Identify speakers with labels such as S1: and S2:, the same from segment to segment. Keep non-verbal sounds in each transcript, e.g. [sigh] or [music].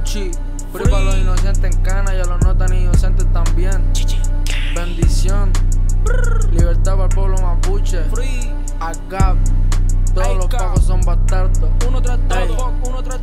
S1: Gucci. Free para los inocentes en cana y a los no tan inocentes también. Bendición. Libertad para el pueblo mapuche.
S2: Free.
S1: Acá. Todos los pagos son bastardos.
S2: Uno tras todo, uno tras.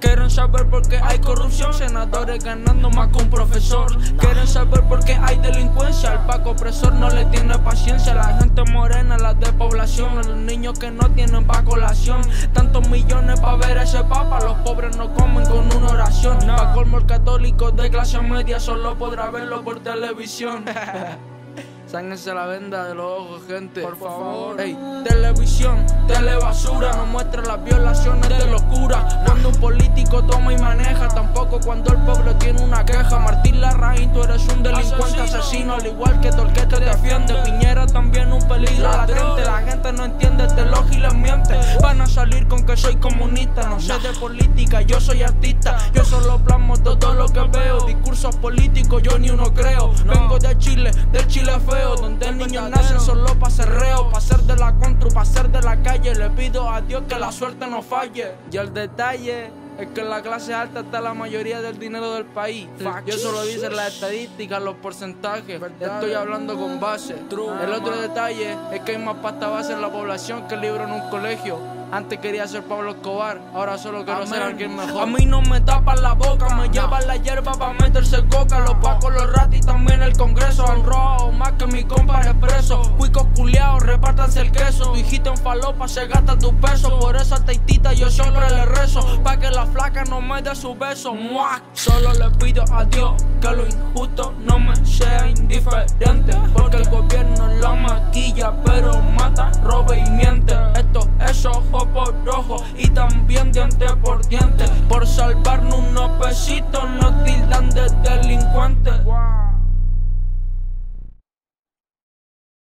S2: Quieren saber por qué hay corrupción, senadores ganando más que un profesor. Quieren saber por qué hay delincuencia, el paco opresor no le tiene paciencia. La gente morena, la de población, los niños que no tienen pa' colación. Tantos millones pa' ver ese papa, los pobres no comen con una oración. Pa' colmo el católico de clase media solo podrá verlo por televisión. [laughs]
S1: Sáñense la venda de los ojos, gente.
S2: Por favor. Ey, televisión, telebasura, no muestra las violaciones de locura. Cuando un político toma y maneja, tampoco cuando el pueblo tiene una queja. Martín Larraín, tú eres un delincuente asesino, al igual que Torque te defiende. Piñera que soy comunista, no sé de política, yo soy artista. Yo solo plasmo todo lo que veo. Discursos políticos, yo ni uno creo. Vengo de Chile, del Chile feo donde niños nacen solo pa' ser reo, pa' ser de la contra, pa' ser de la calle. Le pido a Dios que la suerte no falle.
S1: Y el detalle es que en la clase alta está la mayoría del dinero del país. Y eso lo dicen las estadísticas, los porcentajes. Estoy hablando con base. El otro detalle es que hay más pasta base en la población que libro en un colegio. Antes quería ser Pablo Escobar, ahora solo quiero ser alguien mejor.
S2: A mí no me tapan la boca, me llevan la hierba para meterse coca. Los pacos, los ratis, también el congreso. Han robado más que mi compa expreso. Cuicos culiados, repártanse el queso. Tu hijito en falopa se gasta tu peso. Por esa teitita yo siempre le la flaca no me dé su beso. Solo le pido a Dios que lo injusto no me sea indiferente. Porque el gobierno la maquilla, pero mata, roba y miente. Esto es ojo por ojo y también diente por diente. Por salvarnos unos pesitos nos tildan de.